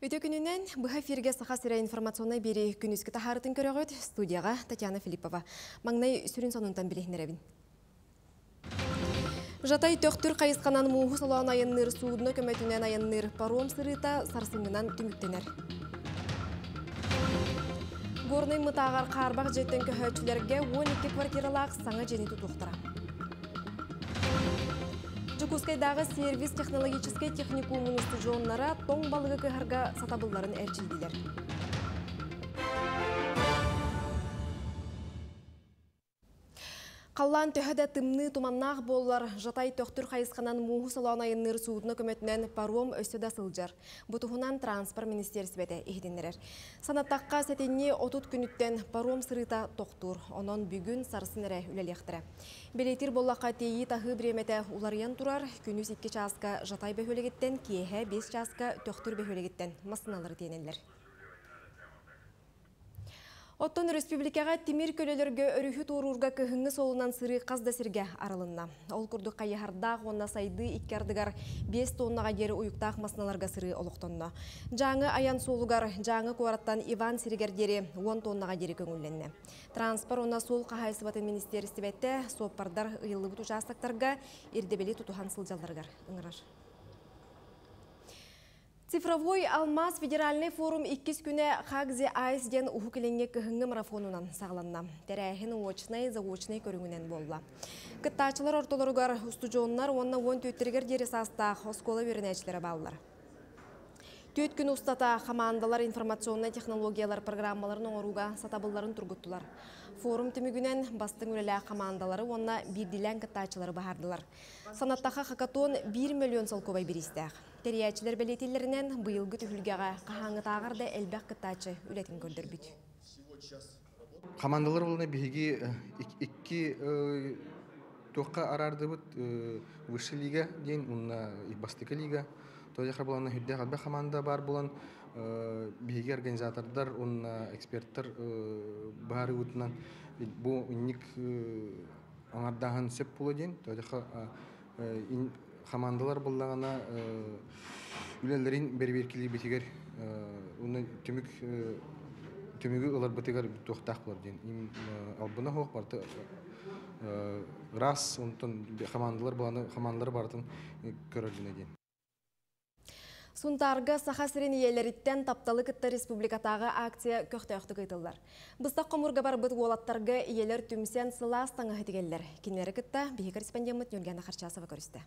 Өте күнінен бұға ферге сақа сірі информационной бері күнізгі тахарытын көріғыт студияға Татьяна Филиппова. Маңнай сүрін сонунтан білігнеребін. Жатай төқтүр қайысқанан мұғы солуан айынныр суудыны көмәтінен айынныр паром сырыта сарсыңынан түміктенер. Горный мұтағар қарбақ жеттен көхәтшілерге 12 квартиралақ саңа жені тұтуқтыра. Жукускайдағы сервис технологический техникумын студионнара тоң балығы көхарға сатабылларын әрчілділер. Қаллан төхәдә тымны туманнақ боллар жатай төқтүр қайысқанан мұғы салуан айынныр суудына көмөтінен паром өсті сылжар. Бұтығынан транспорт министерсібеті ехденерер. Санаттаққа сәтенне отут күніттен паром сырыта тоқтур, онон бүгін сарсын әрі үлелектірі. Белетир боллаққа тейі тағы біреметі улариян тұрар, күніз 2 часка жатай бөхөлегеттен, кейхе 5 часка төқтүр бөхөлегеттен масыналары тенелер. Оттон республикаға тимир көлелерге өрүхі турурга көхіңі солынан сыры қазда сірге арылынна. Ол күрді қайыхардақ онна сайды иккардыгар 5 тоннаға жері уюктақ масыналарға сыры олықтонна. Жаңы аян солугар, жаңы куараттан Иван сиригердері 10 тоннаға жері көңілленне. Транспор онна сол қағайсыбатын министерісті бәтті соппардар ұйылы бұт участақтарға ердебелі тұтухан сылжалдарғар. Цифровой алмаз федеральный форум 2 күні Хагзе Айсден ұху келенге кіхіңгі марафонунан сағланна. Тәрәхін очнай, заочнай көріңінен болла. Кыттачылар ортоларығар ұстыжонлар онна 10 төттергер дері саста оскола верінәчілері балылар. Төт күн ұстата командалар информационный технологиялар программаларын оңыруға сатабылларын тұргыттылар. Форум түмігінен бастың өлелі командалары онна бірділән кыттачылары бағардылар. Санаттаға хакатон 1 миллион сол көбай берістәқ. Териячилер белетиллеринен быйылгы түһүлгәгә кахаңы тагырда элбәк кытачы үлетин көрдөрбүт. Командалар болна биһиги икки тоққа арардыбыт высший лига ден унна бастыка лига. Тояха болана хүддә хәлбә команда бар булан биһиги организатордар унна эксперттар бары утнан бу уник аңардаһын сеп була ден. Тояха командалар буллагана үлелерин берберкили битигер уны түмүк түмүгү ылар битигер тохтак булар ден. Им албына хок барты раз онтон командалар буланы командалар бартын көрөлүнө ден. Сунтарга саха сирен иелериттен тапталы кытта республикатағы акция көқтөйіқті кыйтылдар. Бұстақ қомырға бар бұд олаттарға иелер түмсен сылас таңы хетігелдер. Кенері кытта бейі корреспондент Юлгана Харчасова көрісті.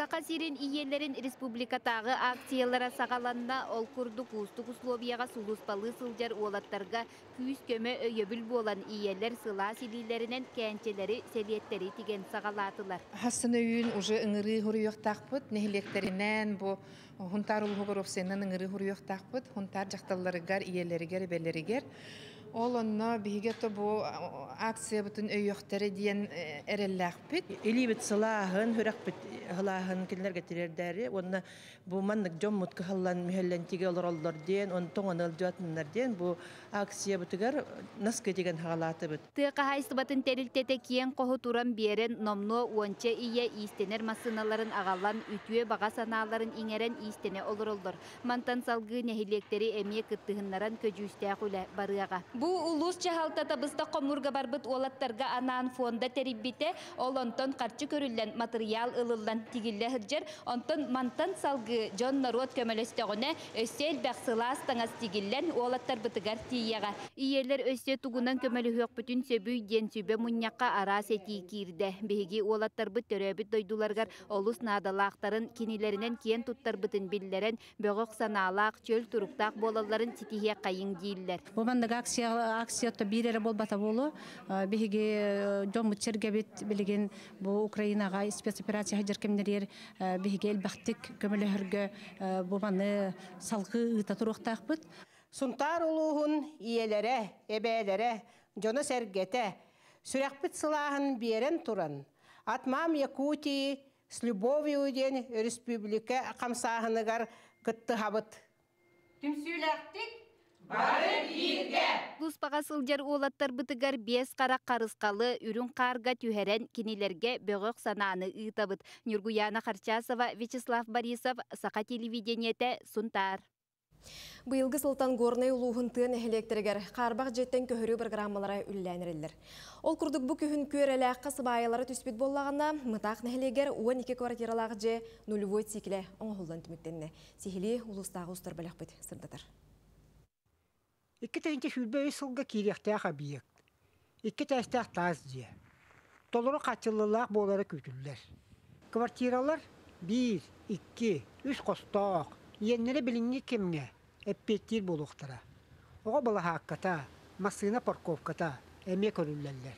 Сақа сирен иелерин республикатағы акциялара сағаланна ол күрді кустук условияға сулуспалы сылжар олаттарға күйіс көмі өйөбіл болан иелер сыла силилерінен кәнчелері селиеттері тиген сағалатылар. Хасын өйін уже ыңыры хұрыйоқтақпыт, нехилектерінен бұ хунтар улхугар офсенен ыңыры хұрыйоқтақпыт, хунтар жақталарыгар иелерігер, бәлерігер. Ол онно бигето бу акция бутун өйөктөрү диен эреллакпит. Элибит сылаахын, хүракпит хылааһын кинилер гетирердери. Онна бу маннык жом мутка халлан тиге диен, он тоңон ылдуатыннар диен бу акция бутугар наска деген хагалаты бит. Тыка хайсыбатын терилтете киен коху туран берен номно уонча ие истенер масыналарын агаллан үтүе бага санааларын иңерен истене олоролдор. Мантан салгы нехилектери эмие кыттыгыннаран көжүүстәк үле барыага. Бу улус чахалтата быста комурга барбыт олаттарга анаан фонда териббите ол онтон карчы көрүллен материал ылылдан тигилле хыржер онтон мантан салгы жон народ көмөлөстөгөнө өссел баксылаас таңас тигиллен олаттар бытыгар тияга иелер өссө тугунан көмөлүхөк бүтүн сөбүй ден сүбө муньякка арас эти кирде беги олаттар быт төрөбүт дойдуларгар олус наадалаактарын кинилеринен киен туттар бытын биллерен бөгөк санаалаак чөл туруктаак болаларын титихе кайың дииллер акция акциятта бирере болбата болу. Биһиги жом чергебит билеген бу украинага спецоперация хажыркемнерер биһиги элбахтик көмөлөһөргө бу маны салгы ыта туруктаакпыт сунтар улуухун иелере эбээлере жоно сергете сүрәкпит сылааһын биерен туран. Атмам якутии с любовью ден республика камсааһыныгар кытты хабыт. Түмсүүлэхтик Луспаға сылжар олаттар бытыгар бес қара қарысқалы үрін қарға түхерен кинилерге бөгөк сананы ыытабыт. Нюргуяна Харчасова, Вячеслав Борисов, Сақа телевидениете, Сунтар. Быйылғы сылтан горнай улуғын тыын электригер қарбақ жеттен көхірі программалара үлләнірілдір. Ол күрдік бұ күхін көр әләққа сыбайылары түспет боллағына мұтақ нәхелегер 12 квартиралағы же нулевой цикле оңғылдан түміктенне. Сихили улыстағы ұстар біт сырдатыр. Икки тәйінті сүлбе сылға кирияқтақ объект. Икки тәстәқ таз дия. Толыры қатчылылақ болары күтілдер. Квартиралар 1, 2, 3 қостоқ. Еннері білінгі кемге әппеттер болуқтыра. Оға бала хаққата, масына парковката әме көріллерлер.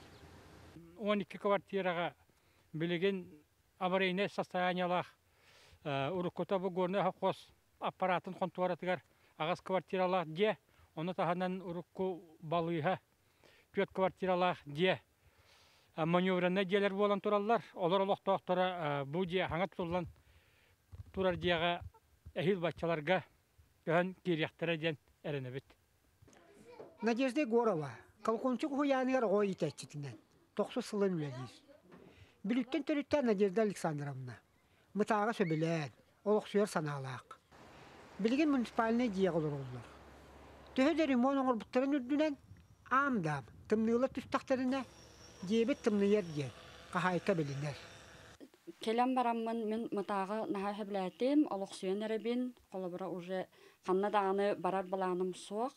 12 квартираға билеген аварийное состояниялах уруккута бу горны хавхоз аппаратын контуаратыгар агас квартиралах де оны таханан урукку балыйха пет квартиралах де маневренне диелер болан тураллар олар олохтоохтора бу дие хаңат туллан турар диэға эхил баччаларга кыһан кирияхтара диэн эренебит Надежда Горова, колкончук хуянығар ғой итәчетінен. Тоқсы сылын үләдейіз. Бүліктен түріттен Надежда Александровна. Мытаға сөбілән, олық сүйер саналақ. Білген муниципальный олар. Төһөдө ремон оңор буттарын үрдүнен амдам тымнылы түстақтарына дебет тымныер ден қахайка білінер. Келем бараммын мен мытағы наха хэбләтим, олық сүйен әребин, қолыбыра уже қанна дағаны барар баланым суық.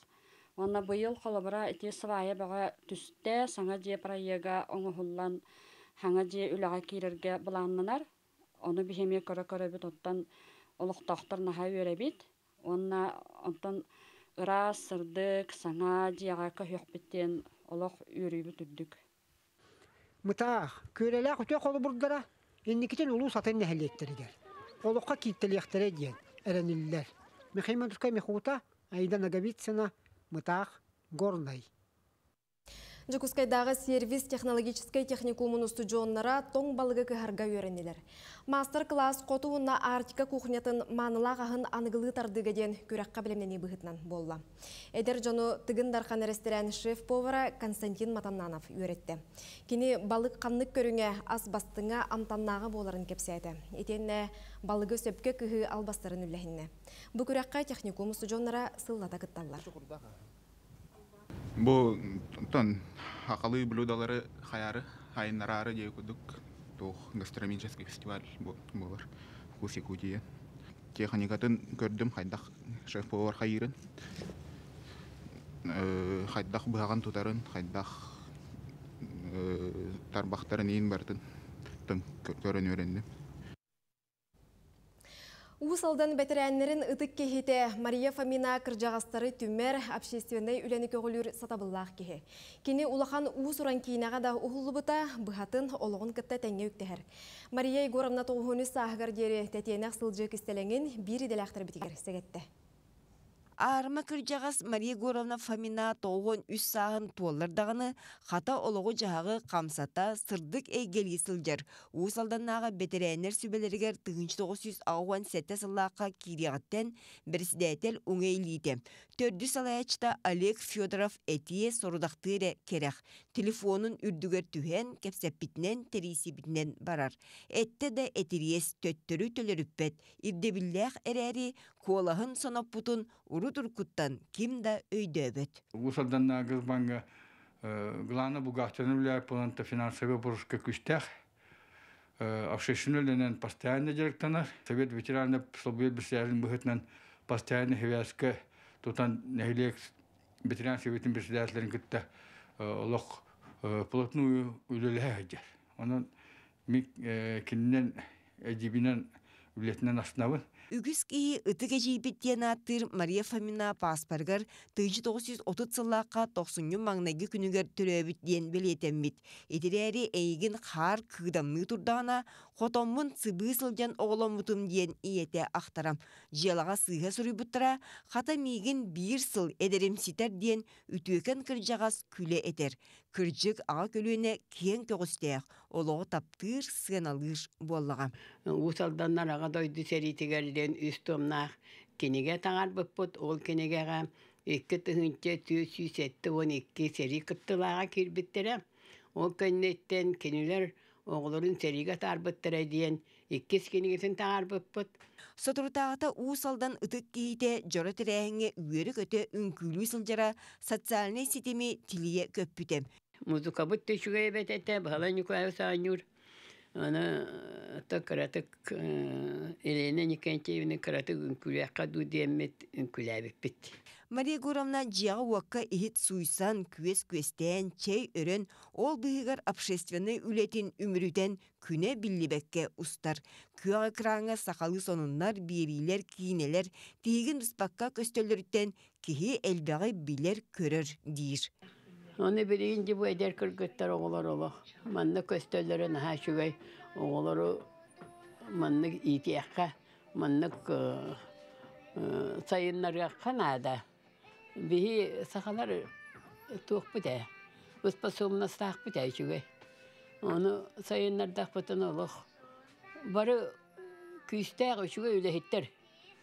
Онна быйыл қолыбыра ити сывайы баға түсте саңа же проега оңығылан хаңа же үліға кейлерге баланнанар. Оны бихеме көрі көрі бит оттан олықтақтар наха өребит. Онна онтан ыра сырдык саңа жеға көйөк биттен олық үрейбі түрдік. Мытақ, көрелі құтё қолы бұрдыра, еннекетен ұлу сатын нәхелеттерігер. Олыққа кейттелектері ден, әрәнілілер. Михайма Дускай Мехута, Айда Наговицына, Мытақ, Горнай. Жукускайдағы сервис технологической техникумын студионнара тоң балығы кіхарға өренелер. Мастер-класс қотуына Арктика кухнятын манылағағын анығылы тардығыден көрәққа білімнені бұғытынан болла. Эдер жону тыгын дарқан ресторан шеф-повара Константин Матаннанов өретті. Кені балық қанлық көріңе ас бастыңа амтаннағы боларын кепсәді. Етенне балығы сөпке кіхі албастарын үлләхінне. Бұ көрәққа техникум студионнара сыллата кытталар. Бу тон. Тух гастрономический фестиваль. Вкус Якутии. Техникатын көрдүм хайдах шеф-повар хайырын. Хайдах быган тутарын, хайдах тарбақтарын ең бартын. Тын өренdim. Усалдан бәтірәннерін ұтық кехете Мария Фомина кіржағастары түмер общественный үләні көгілір сатабыллақ кеге. Кені улахан уыс ұран кейінаға да ұғылы бұта бұхатын олығын кітті тәңе. Мария Егоровна тоғыны сағығар дері тәтенақ сылжы кістелеңін бір бітігер сәгетті. Арма кыржагас Мария Горовна Фомина тоғын үс сағын туоллардағыны хата олығы жағағы қамсата сырдық әйгелгі сылжар. Усалданнаға бетерәнер сүбелергер 1900 ағуан сәтті сыллаққа кирияғаттен бірсідәтел оңейлейді. Төрді салаячта Олег Федоров әтие сорудақтыры керек. Телефонын үрдігер түхен кепсәппітінен тересібітінен барар. Әтті де әтіриес төттірі төліріппет. Ирдебілләқ әрәрі колахын сонап туркуттан ким да өйдөбөт. Усалдан нагыз банга главное бугахтаны влияет поланта финансовый бурушка күстях. Общественный постоянно директорнар. Совет ветеранов слабые беседин быхытнан постоянно хевяска тутан ветеран советин лох плотную Үгіз кейі үтіге жейбеттен аттыр Мария Фомина паспаргар 1930 сыллаққа 90 маңнайғы күнігер түрөбіт ден белетеммит. Етірәрі әйгін қар кыдамны тұрдағына Хотоммун сыбы сылжан оғыломутум ден иете ақтарам. Желаға сыға сұрый бұттыра, қата мейгін бір сыл эдерім ситер ден үтөкен кіржағас күле етер. Кіржік аға олығы таптыр сыналыр боллаға. Усалданнар аға дойды сәритігерден үстомнақ кенеге таңар бұппыт, ол кенегеға икки тыһынча түү сүүсетти он икки сери кыттылаага кирбиттере ол көннеттен кинилер оҕолорун сериге таарбыттара диэн иккис кинигисин таарбыппыт Сотуртағыта уусалдан ытык кейте жора тірәһіңе үйері көте үңкүлүү сылжара социальный сетеми тилие көппүте. Музыка бут төшүгө эбетете бала николаев саанюр аны та каратык елена никентьевна каратык үңкүлэкка ду диэммит үңкүлээбиппит Мария Гуровна жиағы уаққа ихит суйсан, күес күестен, чей өрін, ол бұйығар общественный үлетін үміруден күне биллибекке устар. Күйаға краңа сақалы сонуннар, берилер, кейінелер, тегін ұспаққа көстөліріттен кихи әлбәғі билер көрір дейір. Билигин жибу эдер кыргыттар оголор оло. Манны көстөллөрү наха шүгөй оголору манны итиякка, манны сайыннарга канада. Бихи сахалар тух бите. Успасумна стах бите шүгөй. Оны сайыннардах бутын олох. Бары күйстәг шүгөй үлехиттер.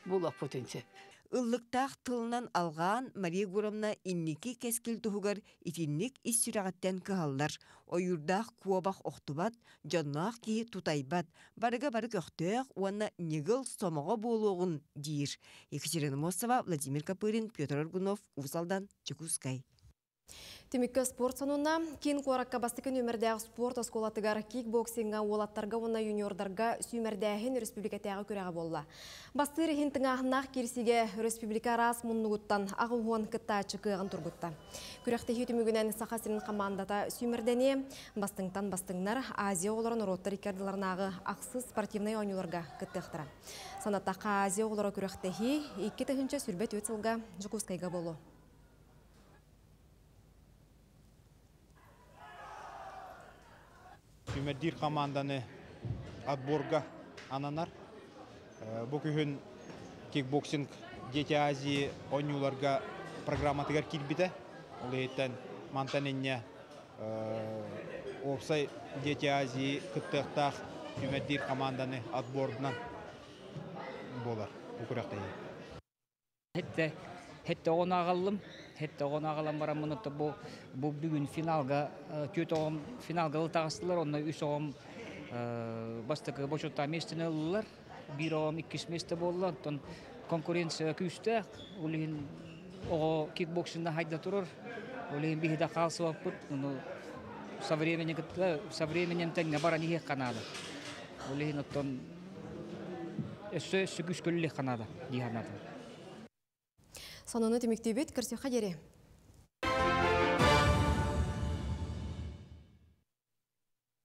Булак бутынсы. Ыллыктақ тылынан алған Мария Гуровна инники кескил туһугар итинник ис сүрәгәттән кыһаллар. Ойурдақ куобақ оқтубат, жоннақ ки тутайбат, барыга бары көқтөк, уанна нигыл сомоға болуғын дейір. Екатерина Мосова, Владимир Капырин, Петр Аргунов, Усалдан, Чекускай. Темекке спорт сонуна, кен қоракка бастыкен өмірдәғы спорт осколатыгар кикбоксинга, олаттарға, оны юниордарға сүймердәхін республикатағы көрәға болла. Бастыр хин тыңағынақ керсіге республика рас мұннығыттан ағуын кітта чықығын тұргытта. Күрәқті хетімігінен сақасырын командата сүймердәне, бастыңтан бастыңнар Азия оларын ротты рекордыларынағы ақсыз спортивный ойнуларға кіттіқтіра. Санаттаққа Азия олары күрәқті хи, 2 тігінші сүрбет өтсілға жүкускайға болу. Сүймердир команданы отборга ананар. Күн кикбоксинг Дети Азии ойнуларга программа тигер килбите. Ол еттен мантаненне опсай Дети Азии кыттыктах Сүймердир команданы отбордан болар. Бу күрәктә. Хетте хетте оны ағалым, хетте оны ағалам барам мұны бу бу бүгін финалга төт оғым ылтағыстылар, онна үс оғым бастықы ылылар, бир оғым месте тон конкуренция оғы кикбоксында хайда ну со временем со временем бара. Олеген оттон өссө қанады, Сонуны темектебет кірсе қадере.